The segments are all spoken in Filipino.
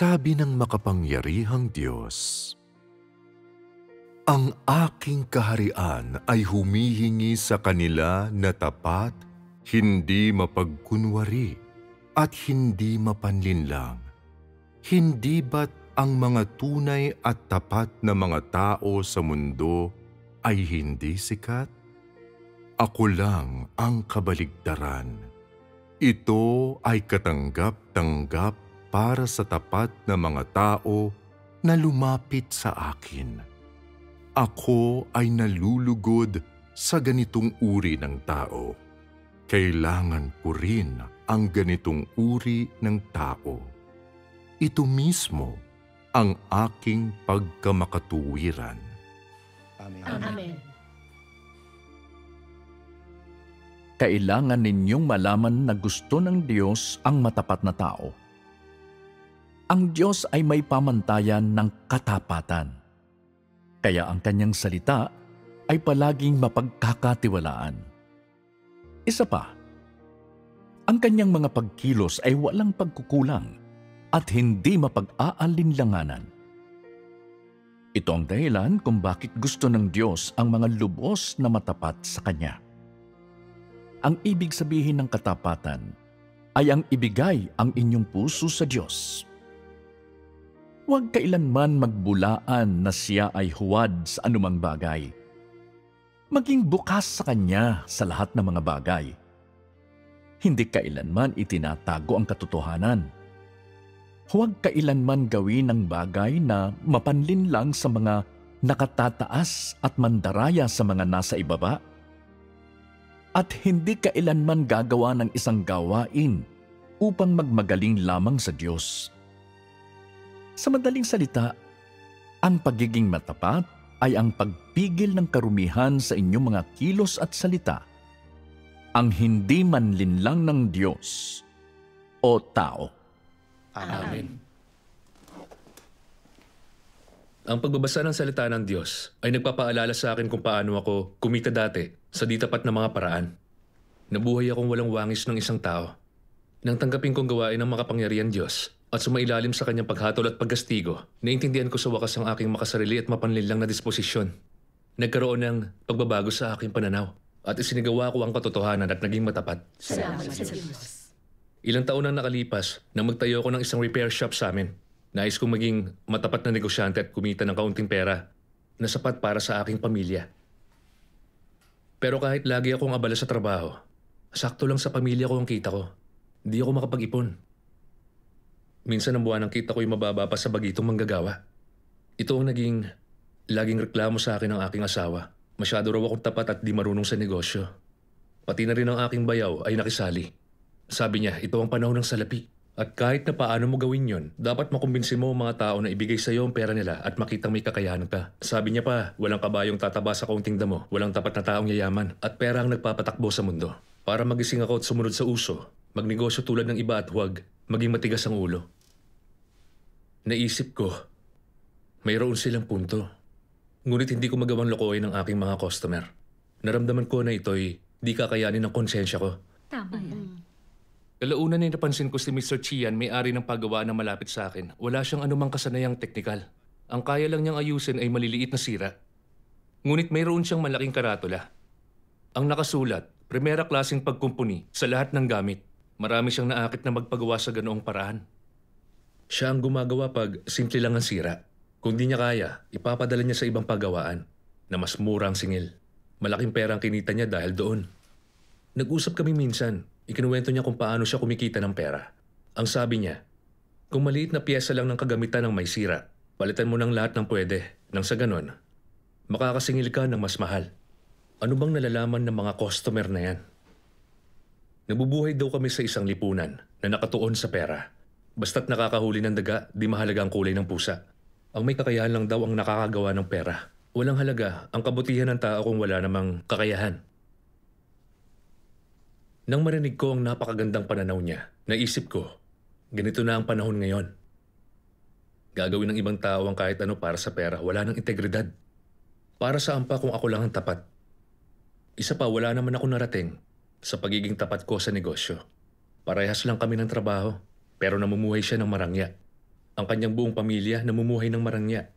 Sabi ng makapangyarihang Diyos, Ang aking kaharian ay humihingi sa kanila na tapat, hindi mapagkunwari, at hindi mapanlinlang. Hindi ba't ang mga tunay at tapat na mga tao sa mundo ay hindi sikat? Ako lang ang kabaligtaran. Ito ay katanggap-tanggap para sa tapat na mga tao na lumapit sa akin. Ako ay nalulugod sa ganitong uri ng tao. Kailangan ko rin ang ganitong uri ng tao. Ito mismo ang aking pagkamakatuwiran. Amen. Amen. Kailangan ninyong malaman na gusto ng Diyos ang matapat na tao. Ang Diyos ay may pamantayan ng katapatan. Kaya ang kanyang salita ay palaging mapagkakatiwalaan. Isa pa, ang kanyang mga pagkilos ay walang pagkukulang at hindi mapag-aalinlanganan. Ito ang dahilan kung bakit gusto ng Diyos ang mga lubos na matapat sa Kanya. Ang ibig sabihin ng katapatan ay ang ibigay ang inyong puso sa Diyos. Huwag kailanman magbulaan na siya ay huwad sa anumang bagay. Maging bukas sa Kanya sa lahat ng mga bagay. Hindi kailanman itinatago ang katotohanan. Huwag kailanman gawin ang bagay na mapanlin lang sa mga nakatataas at mandaraya sa mga nasa ibaba at hindi kailanman gagawa ng isang gawain upang magmagaling lamang sa Diyos. Sa madaling salita, ang pagiging matapat ay ang pagpigil ng karumihan sa inyong mga kilos at salita, ang hindi manlinlang ng Diyos o tao. Amen. Ang pagbabasa ng salita ng Diyos ay nagpapaalala sa akin kung paano ako kumita dati sa di tapat na mga paraan. Nabuhay akong walang wangis ng isang tao. Nang tanggapin kong gawain ng makapangyarihan Diyos at sumailalim sa kanyang paghatol at paggastigo, naintindihan ko sa wakas ang aking makasarili at mapanlinlang na disposisyon. Nagkaroon ng pagbabago sa aking pananaw at isinigawa ko ang katotohanan at naging matapat. Salamat sa Diyos. Ilang taon na nakalipas nang magtayo ako ng isang repair shop sa amin. Nais kong maging matapat na negosyante at kumita ng kaunting pera na sapat para sa aking pamilya. Pero kahit lagi akong abala sa trabaho, sakto lang sa pamilya ko ang kita ko. Hindi ako makapag-ipon. Minsan ang buwan ng kita ko'y mababa pa sa bagitong manggagawa. Ito ang naging laging reklamo sa akin ng aking asawa. Masyado raw akong tapat at di marunong sa negosyo. Pati na rin ang aking bayaw ay nakisali. Sabi niya, ito ang panahon ng salapi. At kahit na paano mo gawin yon, dapat makumbinsin mo ang mga tao na ibigay sa iyo ang pera nila at makitang may kakayahan ka. Sabi niya pa, walang kabayong tataba sa kaunting damo, walang tapat na taong yayaman, at pera ang nagpapatakbo sa mundo. Para magising ako at sumunod sa uso, magnegosyo tulad ng iba at huwag, maging matigas ang ulo. Naisip ko, mayroon silang punto. Ngunit hindi ko magawang lokohin ang aking mga customer. Naramdaman ko na ito'y di kakayanin ng konsensya ko. Tama yan. Kalaunan ay napansin ko si Mr. Chian may-ari ng paggawa na malapit sa akin. Wala siyang anumang kasanayang teknikal. Ang kaya lang niyang ayusin ay maliliit na sira. Ngunit mayroon siyang malaking karatula. Ang nakasulat, primera klaseng pagkumpuni sa lahat ng gamit. Marami siyang naakit na magpagawa sa ganoong paraan. Siya ang gumagawa pag simple lang ang sira. Kung di niya kaya, ipapadala niya sa ibang paggawaan na mas mura ang singil. Malaking pera ang kinita niya dahil doon. Nag-usap kami minsan. Ikinuwento niya kung paano siya kumikita ng pera. Ang sabi niya, kung maliit na piyesa lang ng kagamitan ng may sira, palitan mo ng lahat ng pwede. Nang sa ganon, makakasingil ka ng mas mahal. Ano bang nalalaman ng mga customer na yan? Nabubuhay daw kami sa isang lipunan na nakatuon sa pera. Basta't nakakahuli ng daga, di mahalaga ang kulay ng pusa. Ang may kakayahan lang daw ang nakakagawa ng pera. Walang halaga ang kabutihan ng tao kung wala namang kakayahan. Nang marinig ko ang napakagandang pananaw niya, naisip ko, ganito na ang panahon ngayon. Gagawin ng ibang tao ang kahit ano para sa pera, wala ng integridad. Para saan pa kung ako lang ang tapat? Isa pa, wala naman ako narating sa pagiging tapat ko sa negosyo. Parehas lang kami ng trabaho, pero namumuhay siya ng marangya. ang kanyang buong pamilya namumuhay ng marangya.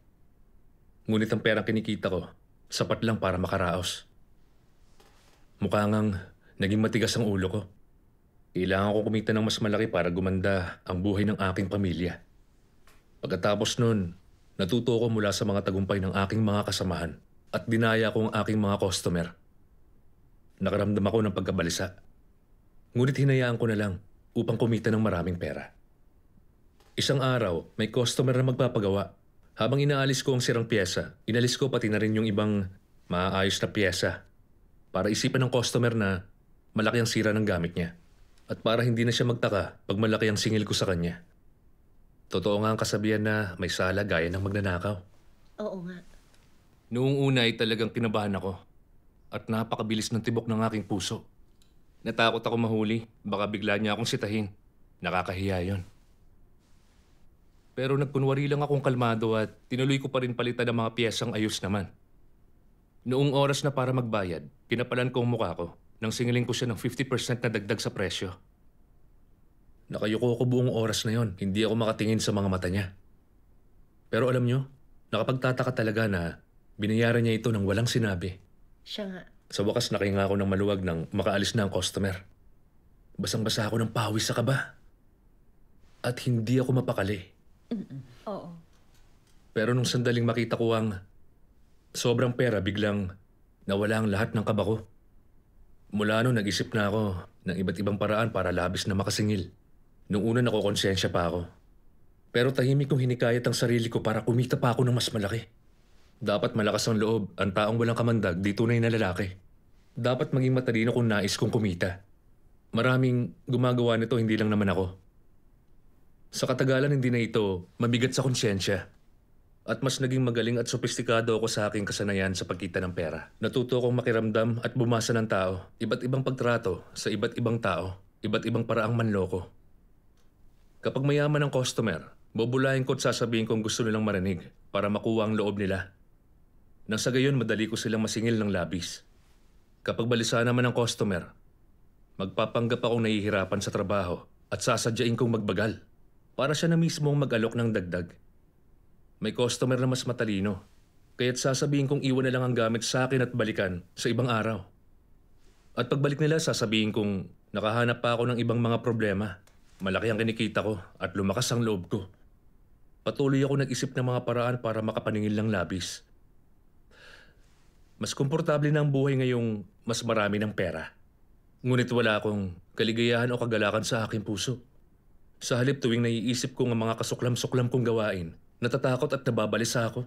Ngunit ang perang kinikita ko, sapat lang para makaraos. Mukha ngang naging matigas ang ulo ko. Kailangan ko kumita ng mas malaki para gumanda ang buhay ng aking pamilya. Pagkatapos nun, natuto ko mula sa mga tagumpay ng aking mga kasamahan at dinaya ko ang aking mga customer. Nakaramdam ako ng pagkabalisa. Ngunit hinayaan ko na lang upang kumita ng maraming pera. Isang araw, may customer na magpapagawa. Habang inaalis ko ang sirang pyesa, inalis ko pati na rin yung ibang maayos na pyesa para isipan ng customer na malaki ang sira ng gamit niya. At para hindi na siya magtaka pag malaki ang singil ko sa kanya. Totoo nga ang kasabihan na may sala gaya ng magnanakaw. Oo nga. Noong una ay talagang kinabahan ako at napakabilis ng tibok ng aking puso. Natakot ako mahuli, baka bigla niya akong sitahin. Nakakahiya yon. Pero nagkunwari lang akong kalmado at tinuloy ko pa rin palitan ng mga piyesang ayos naman. Noong oras na para magbayad, pinapalan ko ang mukha ko nang singiling ko siya ng 50% na dagdag sa presyo. Nakayuko ko buong oras na yon, hindi ako makatingin sa mga mata niya. Pero alam nyo, nakapagtataka talaga na binayaran niya ito ng walang sinabi. Siya nga. Sa wakas nakahinga ako ng maluwag nang makaalis na ang customer. Basang-basa ako ng pawis sa kaba. At hindi ako mapakali. Oo. Pero nung sandaling makita ko ang sobrang pera, biglang nawala ang lahat ng kaba ko. Mula noon, nag-isip na ako ng iba't ibang paraan para labis na makasingil. Nung una, nakokonsensya pa ako. Pero tahimik kong hinikayat ang sarili ko para kumita pa ako ng mas malaki. Dapat malakas ang loob, ang taong walang kamandag, di tunay na lalaki. Dapat maging matalino kung nais kong kumita. Maraming gumagawa nito, hindi lang naman ako. Sa katagalan, hindi na ito mabigat sa konsyensya. At mas naging magaling at sopistikado ako sa aking kasanayan sa pagkita ng pera. Natuto akong makiramdam at bumasa ng tao, iba't ibang pagtrato sa iba't ibang tao, iba't ibang paraang manloko. Kapag mayaman ang customer, bubulahin ko at sasabihin kong gusto nilang marinig para makuha ang loob nila. Nang sa gayon, madali ko silang masingil ng labis. Kapag balisa naman ang customer, magpapanggap akong nahihirapan sa trabaho at sasadyain kong magbagal para siya na mismo ang mag-alok ng dagdag. May customer na mas matalino, kaya't sasabihin kong iwan na lang ang gamit sa akin at balikan sa ibang araw. At pagbalik nila, sasabihin kong nakahanap pa ako ng ibang mga problema. Malaki ang kinikita ko at lumakas ang loob ko. Patuloy ako nag-isip ng mga paraan para makapaningil ng labis. Mas komportable na ang buhay ngayong mas marami ng pera. Ngunit wala akong kaligayahan o kagalakan sa aking puso. Sa halip tuwing naiisip ko ang mga kasuklam-suklam kong gawain, natatakot at nababalisa ako.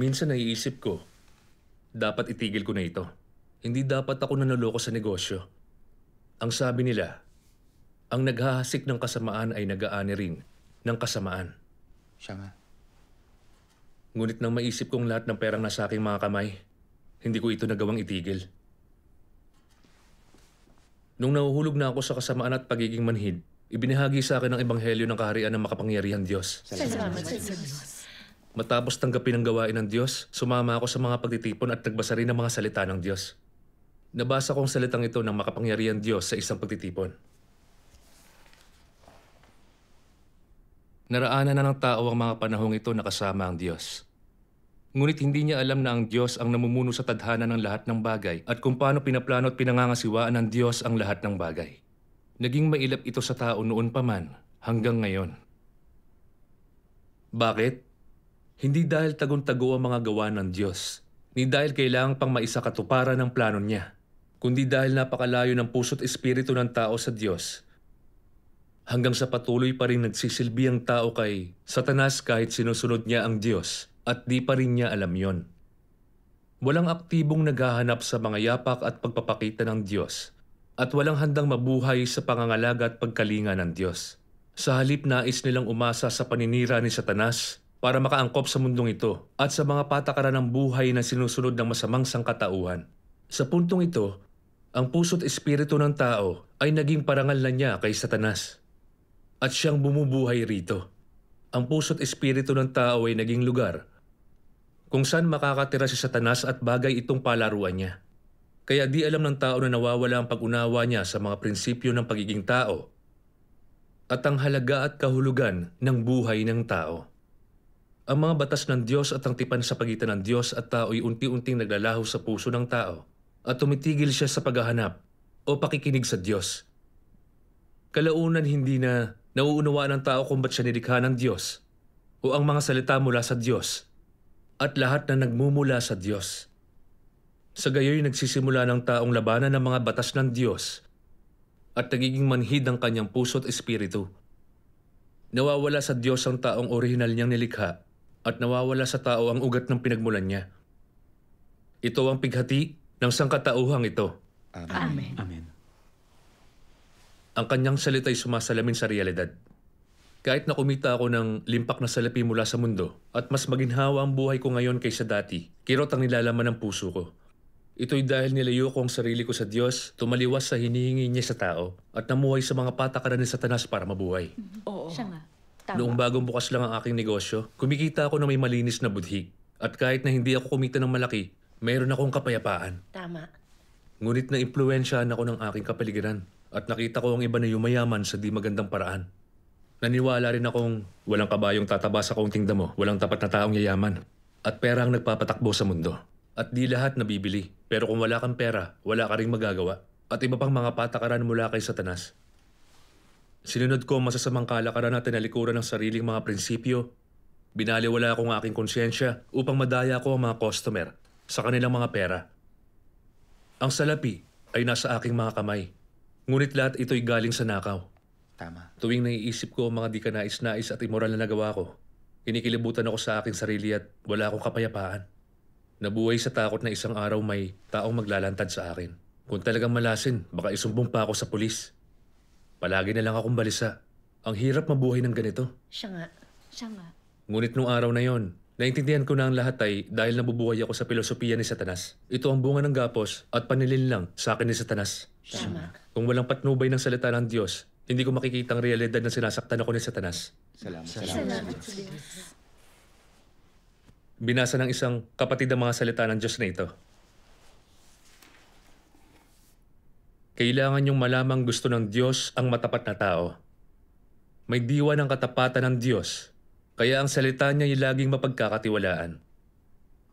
Minsan naiisip ko, dapat itigil ko na ito. Hindi dapat ako nanuloko sa negosyo. Ang sabi nila, ang naghahasik ng kasamaan ay nagaani rin ng kasamaan. Siya nga. Ngunit nang maisip kong lahat ng perang nasa aking mga kamay, hindi ko ito nagawang itigil. Nung nahuhulog na ako sa kasamaan at pagiging manhid, ibinahagi sa akin ang ebanghelyo ng kaharian ng makapangyarihan Diyos. Salamat sa Diyos. Matapos tanggapin ang gawain ng Diyos, sumama ako sa mga pagtitipon at nagbasa rin ng mga salita ng Diyos. Nabasa kong salitang ito ng makapangyarihan Diyos sa isang pagtitipon. Naraanan na ng tao ang mga panahong ito na kasama ang Diyos. Ngunit hindi niya alam na ang Diyos ang namumuno sa tadhana ng lahat ng bagay at kung paano pinaplano at pinangangasiwaan ng Diyos ang lahat ng bagay. Naging mailap ito sa tao noon pa man hanggang ngayon. Bakit? Hindi dahil tagon-tago ang mga gawa ng Diyos, ni dahil kailangan pang maisa katuparan ng plano niya, kundi dahil napakalayo ng puso't espiritu ng tao sa Diyos. Hanggang sa patuloy pa rin nagsisilbi ang tao kay Satanas kahit sinusunod niya ang Diyos at di pa rin niya alam yon. Walang aktibong naghahanap sa mga yapak at pagpapakita ng Diyos at walang handang mabuhay sa pangangalaga at pagkalinga ng Diyos. Sa halip nais nilang umasa sa paninira ni Satanas para makaangkop sa mundong ito at sa mga patakaran ng buhay na sinusunod ng masamang sangkatauhan. Sa puntong ito, ang puso't espiritu ng tao ay naging parangal na niya kay Satanas. At siyang bumubuhay rito. Ang puso't espiritu ng tao ay naging lugar kung saan makakatira si Satanas at bagay itong palaruan niya. Kaya di alam ng tao na nawawala ang pag-unawa niya sa mga prinsipyo ng pagiging tao at ang halaga at kahulugan ng buhay ng tao. Ang mga batas ng Diyos at ang tipan sa pagitan ng Diyos at tao ay unti-unting naglalaho sa puso ng tao at tumitigil siya sa paghahanap o pakikinig sa Diyos. Kalaunan hindi na nauunawaan ng tao kung ba't siya nilikha ng Diyos o ang mga salita mula sa Diyos at lahat na nagmumula sa Diyos. Sa gayoy nagsisimula ng taong labanan ng mga batas ng Diyos at nagiging manhid ang kanyang puso at espiritu. Nawawala sa Diyos ang taong orihinal niyang nilikha at nawawala sa tao ang ugat ng pinagmulan niya. Ito ang pighati ng sangkatauhang ito. Amen. Amen. Ang kanyang salita ay sumasalamin sa realidad. Kahit na kumita ako ng limpak na salapi mula sa mundo at mas maginhawa ang buhay ko ngayon kaysa dati, kirot ang nilalaman ng puso ko. Ito'y dahil nilayo ko ang sarili ko sa Diyos, tumaliwas sa hinihingi niya sa tao, at namuhay sa mga patakaran ni Satanas para mabuhay. Oo. Siya nga. Tama. Noong bagong bukas lang ang aking negosyo, kumikita ako ng may malinis na budhi. At kahit na hindi ako kumita ng malaki, mayroon akong kapayapaan. Tama. Ngunit na-impluensyahan ako ng aking kapaligiran at nakita ko ang iba na yumayaman sa di magandang paraan. Naniwala rin akong walang kabayong tataba sa kaunting damo, walang tapat na taong yayaman. At pera ang nagpapatakbo sa mundo. At di lahat nabibili. Pero kung wala kang pera, wala ka ring magagawa. At iba pang mga patakaran mula kay Satanas. Sinunod ko ang masasamang kalakaran at tinalikuran ng sariling mga prinsipyo. Binaliwala ko ang aking konsyensya upang madaya ko ang mga customer sa kanilang mga pera. Ang salapi ay nasa aking mga kamay. Ngunit lahat ito'y galing sa nakaw. Tama. Tuwing naiisip ko ang mga di ka nais-nais at immoral na nagawa ko, kinikilibutan ako sa aking sarili at wala akong kapayapaan. Nabuhay sa takot na isang araw may taong maglalantad sa akin. Kung talagang malasin, baka isumbong pa ako sa pulis. Palagi na lang akong balisa. Ang hirap mabuhay ng ganito. Siya nga. Siya nga. Ngunit nung araw na yon, naintindihan ko na ang lahat ay dahil nabubuhay ako sa filosofiya ni Satanas. Ito ang bunga ng gapos at panilin lang sa akin ni Satanas. Tama. Kung walang patnubay ng salita ng Diyos, hindi ko makikita ang realidad na sinasaktan ako ni Satanas. Salamat. Salamat. Salamat sa Diyos. Binasa ng isang kapatid ang mga salita ng Diyos na ito. Kailangan niyong malamang gusto ng Diyos ang matapat na tao. May diwa ng katapatan ng Diyos, kaya ang salita niya ay laging mapagkakatiwalaan.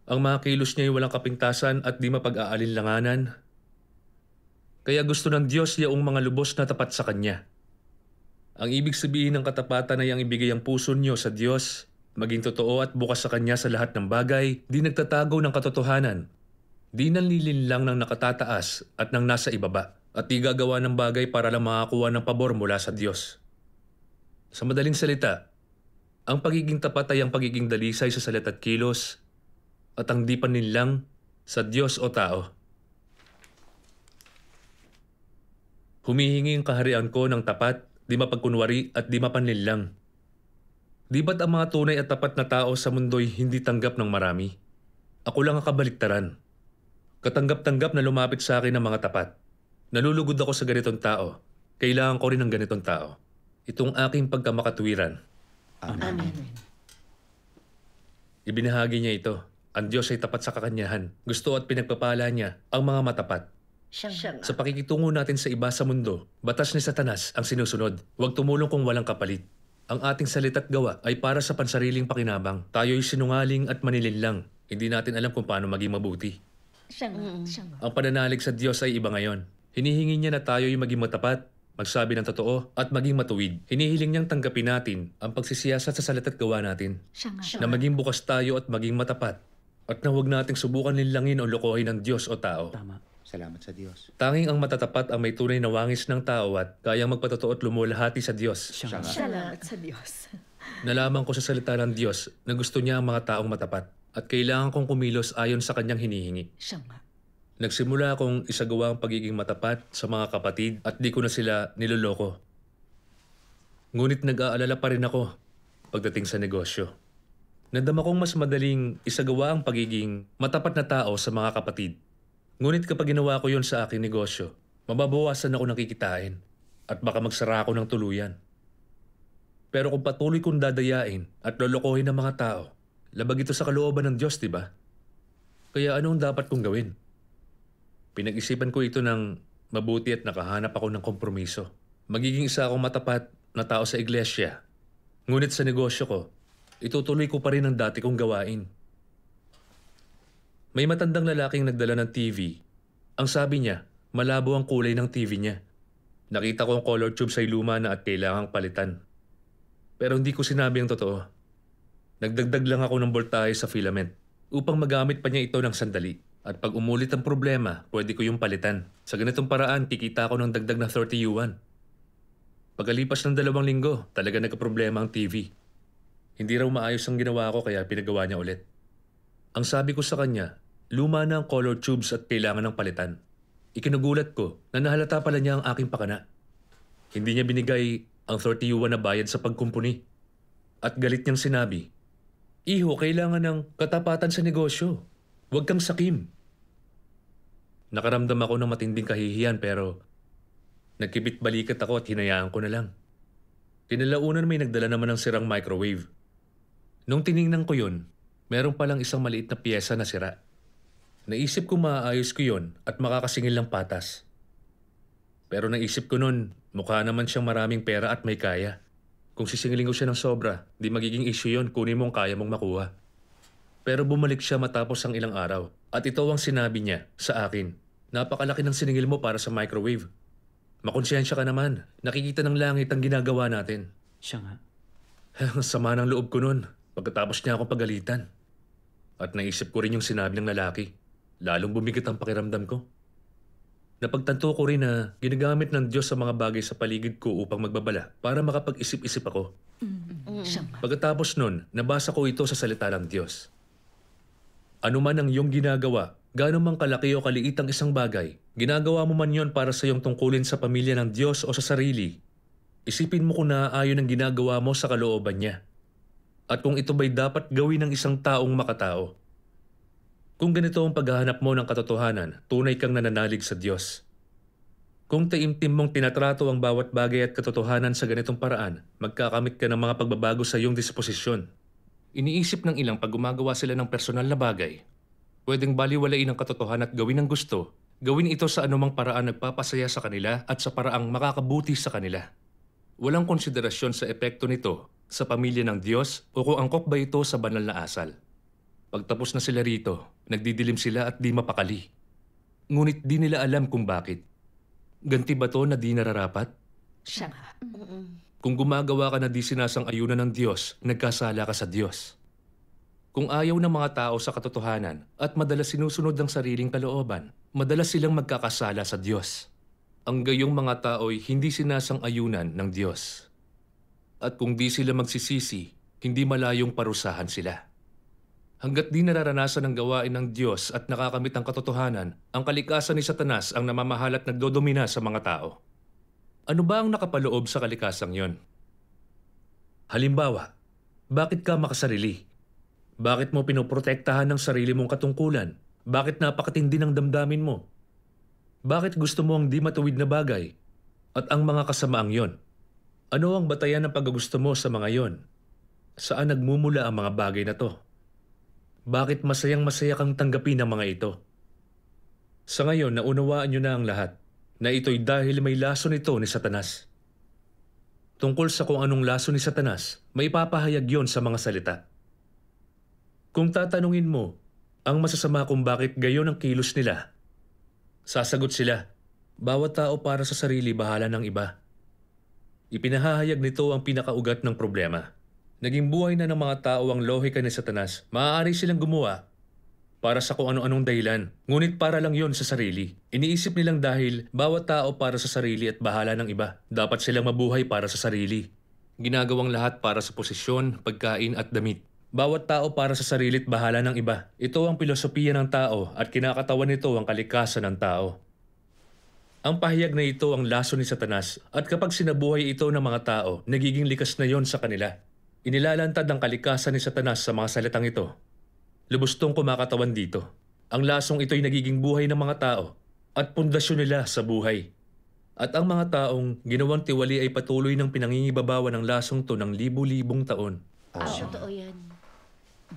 Ang mga kilos niya ay walang kapintasan at di mapag-aalinlanganan. Kaya gusto ng Diyos yaong mga lubos na tapat sa Kanya. Ang ibig sabihin ng katapatan ay ang ibigay ang puso niyo sa Diyos, maging totoo at bukas sa Kanya sa lahat ng bagay, di nagtatago ng katotohanan, di nanlilin lang ng nakatataas at ng nasa ibaba, at di gagawa ng bagay para lang makakuha ng pabor mula sa Diyos. Sa madaling salita, ang pagiging tapat ay ang pagiging dalisay sa salit at kilos, at ang di panlinlang sa Diyos o tao. Humihingi ang kaharian ko ng tapat, di mapagkunwari at di mapanlinlang. Di ba't ang mga tunay at tapat na tao sa mundo'y hindi tanggap ng marami? Ako lang ang kabaliktaran. Katanggap-tanggap na lumapit sa akin ng mga tapat. Nalulugod ako sa ganitong tao. Kailangan ko rin ng ganitong tao. Itong aking pagkamakatuwiran. Amen. Ibinahagi niya ito. Ang Diyos ay tapat sa kakanyahan. Gusto at pinagpapala niya ang mga matapat. Siya, nga. Sa pakikitungo natin sa iba sa mundo, batas ni Satanas ang sinusunod. Huwag tumulong kung walang kapalit. Ang ating salita't gawa ay para sa pansariling pakinabang. Tayo'y sinungaling at manilinlang. Hindi natin alam kung paano maging mabuti. Siya nga. Siya nga. Ang pananalig sa Diyos ay iba ngayon. Hinihingi niya na tayo'y maging matapat, magsabi ng totoo, at maging matuwid. Hinihiling niyang tanggapin natin ang pagsisiyasat sa salita't gawa natin. Siya nga. Na maging bukas tayo at maging matapat. At na huwag nating subukan linlangin o lokohin ng Diyos o tao. Tama. Salamat sa Diyos. Tanging ang matatapat ang may tunay na wangis ng tao at kayang magpatotoo at lumulahati sa Diyos. Siya nga. Salamat sa Diyos. Nalaman ko sa salita ng Diyos na gusto niya ang mga taong matapat at kailangan kong kumilos ayon sa kanyang hinihingi. Siya nga. Nagsimula akong isagawa ang pagiging matapat sa mga kapatid at di ko na sila niloloko. Ngunit nag-aalala pa rin ako pagdating sa negosyo. Nadama kong mas madaling isagawa ang pagiging matapat na tao sa mga kapatid. Ngunit kapag ginawa ko yon sa aking negosyo, mababawasan ako ng kikitain at baka magsara ako ng tuluyan. Pero kung patuloy kong dadayain at lolokohin ng mga tao, labag ito sa kalooban ng Diyos, di ba? Kaya anong dapat kong gawin? Pinag-isipan ko ito ng mabuti at nakahanap ako ng kompromiso. Magiging isa akong matapat na tao sa iglesia. Ngunit sa negosyo ko, itutuloy ko pa rin ang dati kong gawain. May matandang lalaking nagdala ng TV. Ang sabi niya, malabo ang kulay ng TV niya. Nakita ko ang color tube sa luma na at kailangang palitan. Pero hindi ko sinabi ang totoo. Nagdagdag lang ako ng voltahe sa filament upang magamit pa niya ito ng sandali. At pag umulit ang problema, pwede ko yung palitan. Sa ganitong paraan, kikita ako ng dagdag na 30 yuan. Pagkalipas ng dalawang linggo, talaga nagka-problema ang TV. Hindi raw maayos ang ginawa ko kaya pinagawa niya ulit. Ang sabi ko sa kanya, luma na ang color tubes at kailangan ng palitan. Ikinagulat ko na nahalata pala niya ang aking pakana. Hindi niya binigay ang 30 yuan na bayad sa pagkumpuni. At galit niyang sinabi, Iho, kailangan ng katapatan sa negosyo. Huwag kang sakim. Nakaramdam ako ng matinding kahihiyan pero nagkibit balikat ako at hinayaan ko na lang. Kinalaunan may nagdala naman ng sirang microwave. Nung tiningnan ko yun, meron palang isang maliit na pyesa na sira. Naisip ko maaayos ko yun at makakasingil ng patas. Pero naisip ko nun, mukha naman siyang maraming pera at may kaya. Kung sisingilin ko siya ng sobra, di magiging issue yun kunin mong kaya mong makuha. Pero bumalik siya matapos ang ilang araw. At ito ang sinabi niya sa akin. Napakalaki ng siningil mo para sa microwave. Makonsyensya ka naman. Nakikita ng langit ang ginagawa natin. Siya nga. Ang sama ng loob ko nun pagkatapos niya akong pagalitan. At naisip ko rin yung sinabi ng lalaki. Lalong bumigat ang pakiramdam ko. Napagtanto ko rin na ginagamit ng Diyos sa mga bagay sa paligid ko upang magbabala para makapag-isip-isip ako. Nga. Pagkatapos nun, nabasa ko ito sa salita ng Diyos. Ano man ang iyong ginagawa, gaano mang kalaki o kaliit ang isang bagay, ginagawa mo man yon para sa iyong tungkulin sa pamilya ng Diyos o sa sarili, isipin mo kung naaayon ang ginagawa mo sa kalooban niya. At kung ito ba'y dapat gawin ng isang taong makatao. Kung ganito ang paghahanap mo ng katotohanan, tunay kang nananalig sa Diyos. Kung taimtim mong tinatrato ang bawat bagay at katotohanan sa ganitong paraan, magkakamit ka ng mga pagbabago sa iyong disposisyon. Iniisip ng ilang pag gumagawa sila ng personal na bagay, pwedeng baliwalain ang katotohanan at gawin ang gusto, gawin ito sa anumang paraan nagpapasaya sa kanila at sa paraang makakabuti sa kanila. Walang konsiderasyon sa epekto nito sa pamilya ng Diyos o kung angkop ba ito sa banal na asal. Pagtapos na sila rito, nagdidilim sila at di mapakali. Ngunit di nila alam kung bakit. Ganti ba to na di nararapat? Siya nga. Kung gumagawa ka na di sinasang-ayunan ng Diyos, nagkasala ka sa Diyos. Kung ayaw ng mga tao sa katotohanan at madalas sinusunod ng sariling kalooban, madalas silang magkakasala sa Diyos. Ang gayong mga tao'y hindi sinasang-ayunan ng Diyos. At kung di sila magsisisi, hindi malayong parusahan sila. Hanggat di nararanasan ang gawain ng Diyos at nakakamit ang katotohanan, ang kalikasan ni Satanas ang namamahal at nagdodomina sa mga tao. Ano ba ang nakapaloob sa kalikasang yon? Halimbawa, bakit ka makasarili? Bakit mo pinoprotektahan ng sarili mong katungkulan? Bakit napakatindi ng damdamin mo? Bakit gusto mo ang di matuwid na bagay? At ang mga kasamaang yon? Ano ang batayan ng paggusto mo sa mga yon? Saan nagmumula ang mga bagay na to? Bakit masayang masaya kang tanggapin ang mga ito? Sa ngayon, naunawaan nyo na ang lahat na ito'y dahil may laso nito ni Satanas. Tungkol sa kung anong laso ni Satanas, may papahayag yon sa mga salita. Kung tatanungin mo, ang masasama kung bakit gayon ang kilos nila, sasagot sila, bawat tao para sa sarili bahala ng iba. Ipinahahayag nito ang pinakaugat ng problema. Naging buhay na ng mga tao ang lohika ni Satanas. Maaari silang gumawa para sa kung ano-anong dahilan. Ngunit para lang yon sa sarili. Iniisip nilang dahil bawat tao para sa sarili at bahala ng iba. Dapat silang mabuhay para sa sarili. Ginagawang lahat para sa posisyon, pagkain at damit. Bawat tao para sa sarili at bahala ng iba. Ito ang filosofiya ng tao at kinakatawan nito ang kalikasan ng tao. Ang pahayag na ito ang laso ni Satanas at kapag sinabuhay ito ng mga tao, nagiging likas na yon sa kanila. Inilalantad ang kalikasan ni Satanas sa mga salitang ito. Lubustong kumakatawan dito. Ang lasong ito'y nagiging buhay ng mga tao at pundasyon nila sa buhay. At ang mga taong ginawang tiwali ay patuloy ng pinangingibabawa ng lasong to ng libu-libong taon. Ah, totoo yan.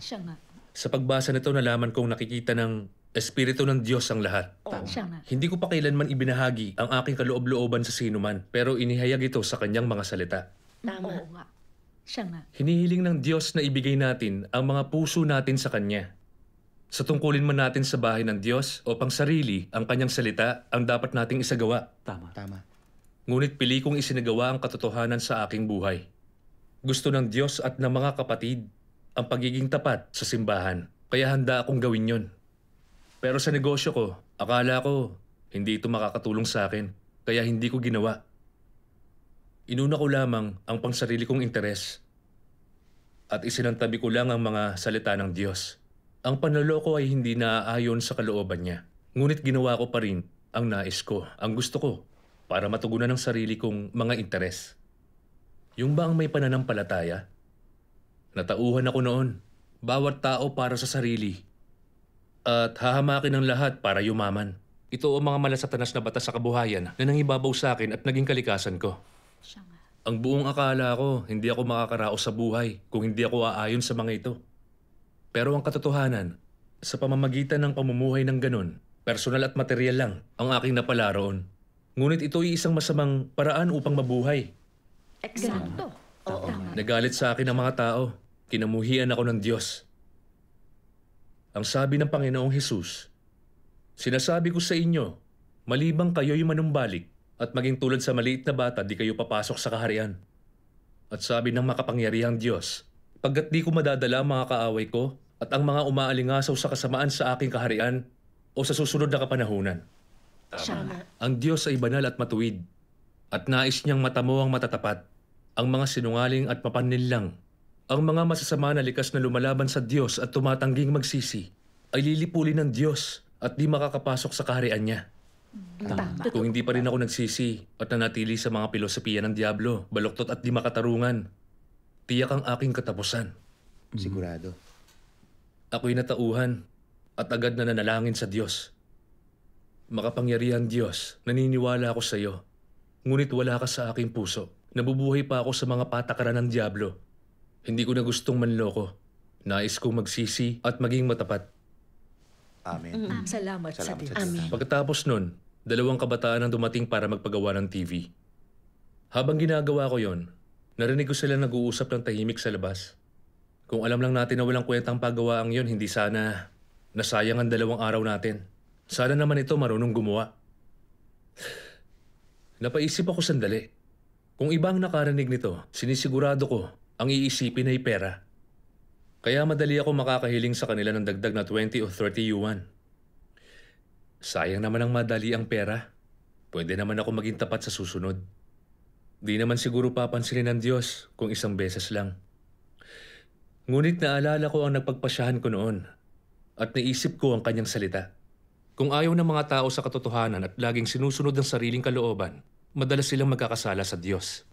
Siya nga. Sa pagbasa nito nalaman kong nakikita ng Espiritu ng Diyos ang lahat. Siya nga. Hindi ko pa kailanman ibinahagi ang aking kaloob-looban sa sino man, pero inihayag ito sa kanyang mga salita. Tama. Oo nga. Siya nga. Hinihiling ng Diyos na ibigay natin ang mga puso natin sa Kanya. Sa tungkulin man natin sa bahay ng Diyos o pang sarili, ang Kanyang salita ang dapat nating isagawa. Tama. Ngunit pili kong isinagawa ang katotohanan sa aking buhay. Gusto ng Diyos at ng mga kapatid ang pagiging tapat sa simbahan, kaya handa akong gawin yon. Pero sa negosyo ko, akala ko hindi ito makakatulong sa akin, kaya hindi ko ginawa. Inuna ko lamang ang pangsarili kong interes at isinantabi ko lang ang mga salita ng Diyos. Ang panloloko ay hindi naaayon sa kalooban niya. Ngunit ginawa ko pa rin ang nais ko, ang gusto ko, para matugunan ang sarili kong mga interes. Yung ba ang may pananampalataya? Natauhan ako noon. Bawat tao para sa sarili. At hahamakin ang lahat para yumaman. Ito ang mga malasatanas na batas sa kabuhayan na nangibabaw sa akin at naging kalikasan ko. Siya nga. Ang buong akala ko, hindi ako makakaraos sa buhay kung hindi ako aayon sa mga ito. Pero ang katotohanan, sa pamamagitan ng pamumuhay ng ganun, personal at material lang ang aking napalaroon. Ngunit ito ay isang masamang paraan upang mabuhay. Eksakto. Oo. Nagalit sa akin ang mga tao. Kinamuhian ako ng Diyos. Ang sabi ng Panginoong Hesus, Sinasabi ko sa inyo, malibang kayo'y manumbalik at maging tulad sa maliit na bata, di kayo papasok sa kaharian. At sabi ng makapangyarihang Diyos, pagkat di ko madadala ang mga kaaway ko at ang mga umaalingasaw sa kasamaan sa aking kaharian o sa susunod na kapanahunan. Siya nga. Ang Diyos ay banal at matuwid, at nais niyang matamo ang matatapat, ang mga sinungaling at mapanlinlang. Ang mga masasama na likas na lumalaban sa Diyos at tumatangging magsisi, ay lilipulin ng Diyos at di makakapasok sa kaharian niya. Tama. Kung hindi pa rin ako nagsisi at nanatili sa mga pilosopiya ng Diablo, baluktot at di makatarungan, tiyak ang aking katapusan. Sigurado. Ako'y natauhan at agad na nanalangin sa Diyos. Makapangyarihan Diyos, naniniwala ako sa iyo. Ngunit wala ka sa aking puso. Nabubuhay pa ako sa mga patakaran ng Diablo. Hindi ko na gustong manloko. Nais kong magsisi at maging matapat. Amen. Salamat, sa Salamat sa Diyos. Amen. Pagkatapos nun, dalawang kabataan ang dumating para magpagawa ng TV. Habang ginagawa ko yon, narinig ko sila nag-uusap ng tahimik sa labas. Kung alam lang natin na walang kwentang paggawaang yon, hindi sana nasayang ang dalawang araw natin. Sana naman ito marunong gumawa. Napaisip ako sandali. Kung iba ang nakarinig nito, sinisigurado ko ang iisipin ay pera. Kaya madali ako makakahiling sa kanila ng dagdag na 20 o 30 yuan. Sayang naman ang madali ang pera. Pwede naman ako maging tapat sa susunod. Di naman siguro papansinin ng Diyos kung isang beses lang. Ngunit naalala ko ang nagpagpasyahan ko noon at naisip ko ang kanyang salita. Kung ayaw ng mga tao sa katotohanan at laging sinusunod ang sariling kalooban, madalas silang magkakasala sa Diyos.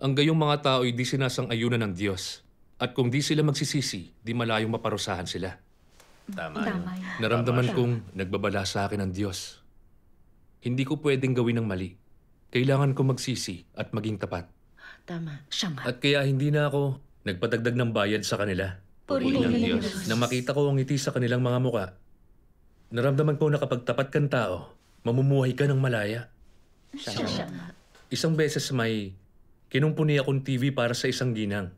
Ang gayong mga tao ay di sinasang-ayunan ng Diyos. At kung di sila magsisisi, di malayong maparusahan sila. Tama yan. Naramdaman kong nagbabala sa akin ng Diyos. Hindi ko pwedeng gawin ng mali. Kailangan ko magsisi at maging tapat. Tama. Siya nga. At kaya hindi na ako nagpadagdag ng bayad sa kanila. Purihin ng ng Diyos. Diyos. Nang makita ko ang ngiti sa kanilang mga muka, naramdaman ko na kapag tapat kang tao, mamumuhay ka ng malaya. Siya nga. Isang beses may kinumpuni akong TV para sa isang ginang.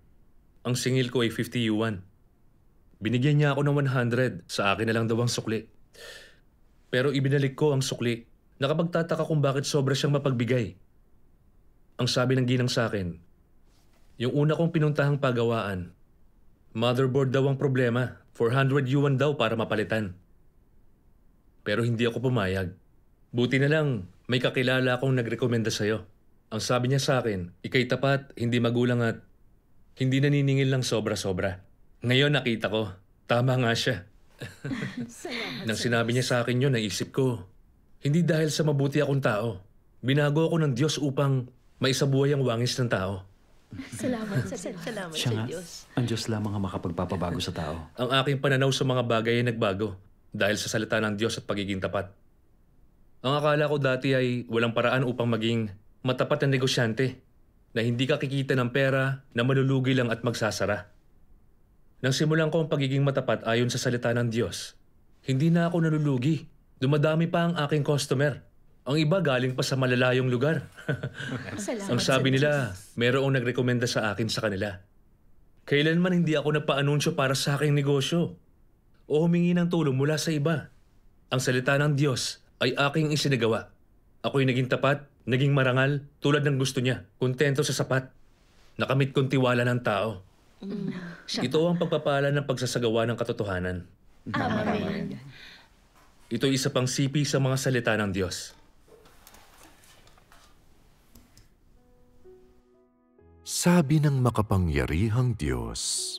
Ang singil ko ay 50 yuan. Binigyan niya ako ng 100, sa akin na lang daw ang sukli. Pero ibinalik ko ang sukli. Nakapagtataka kung bakit sobra siyang mapagbigay. Ang sabi ng ginang sa akin, yung una kong pinuntahang pagawaan, motherboard daw ang problema, 400 yuan daw para mapalitan. Pero hindi ako pumayag. Buti na lang, may kakilala akong nagrekomenda sa'yo. Ang sabi niya sa akin, ikay tapat, hindi magulang at hindi naniningil lang sobra-sobra. Ngayon nakita ko, tama nga siya. Salamat Nang sinabi niya sa akin yun, naisip ko, hindi dahil sa mabuti akong tao. Binago ako ng Diyos upang maisabuhay ang wangis ng tao. Salamat sa Diyos. Salamat Siya sa nga, Diyos. ang Diyos lamang ang makapagpapabago sa tao. Ang aking pananaw sa mga bagay ay nagbago dahil sa salita ng Diyos at pagiging tapat. Ang akala ko dati ay walang paraan upang maging matapat na negosyante na hindi ka kikita ng pera na malulugi lang at magsasara. Nang simulan ko ang pagiging matapat ayon sa salita ng Diyos, hindi na ako nalulugi. Dumadami pa ang aking customer. Ang iba galing pa sa malalayong lugar. Ang sabi nila, mayroong nagrekomenda sa akin sa kanila. Kailanman hindi ako nagpa-anunsyo para sa aking negosyo o humingi ng tulong mula sa iba. Ang salita ng Diyos ay aking isinagawa. Ako'y naging tapat, naging marangal, tulad ng gusto niya, kontento sa sapat. Nakamit kong tiwala ng tao. Ito ang pagpapala ng pagsasagawa ng katotohanan. Amen. Ito isa pang sipi sa mga salita ng Diyos. Sabi ng makapangyarihang Diyos,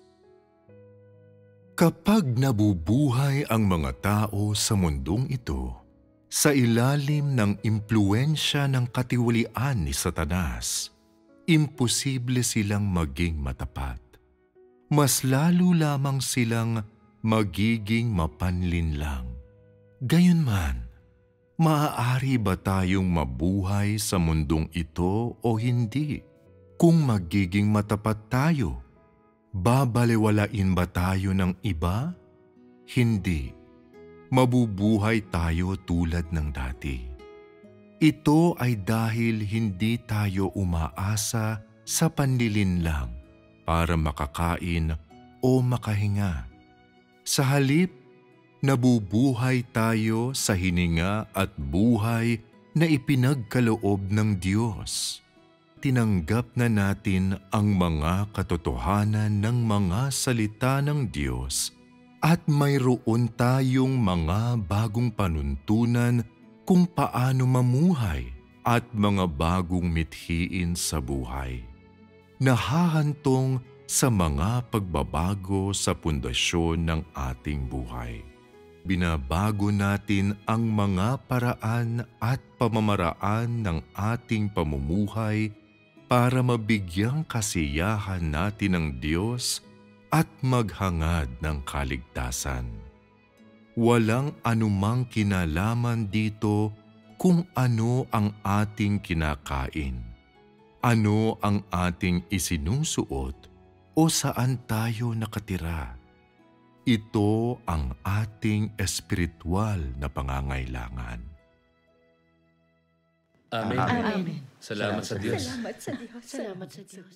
Kapag nabubuhay ang mga tao sa mundong ito, sa ilalim ng impluensya ng katiwalian ni Satanas, imposible silang maging matapat. Mas lalo lamang silang magiging mapanlinlang. Gayunman, maaari ba tayong mabuhay sa mundong ito o hindi? Kung magiging matapat tayo, babaliwalain ba tayo ng iba? Hindi. Mabubuhay tayo tulad ng dati. Ito ay dahil hindi tayo umaasa sa panlilinlang para makakain o makahinga. Sa halip, nabubuhay tayo sa hininga at buhay na ipinagkaloob ng Diyos tinanggap na natin ang mga katotohanan ng mga salita ng Diyos at mayroon tayong mga bagong panuntunan kung paano mamuhay at mga bagong mithiin sa buhay. Nahahantong sa mga pagbabago sa pundasyon ng ating buhay. Binabago natin ang mga paraan at pamamaraan ng ating pamumuhay para mabigyang kasiyahan natin ng Diyos at maghangad ng kaligtasan. Walang anumang kinalaman dito kung ano ang ating kinakain, ano ang ating isinusuot o saan tayo nakatira. Ito ang ating espiritual na pangangailangan. Amen. Amen. Salamat sa Diyos. Salamat sa Diyos. Salamat sa Diyos.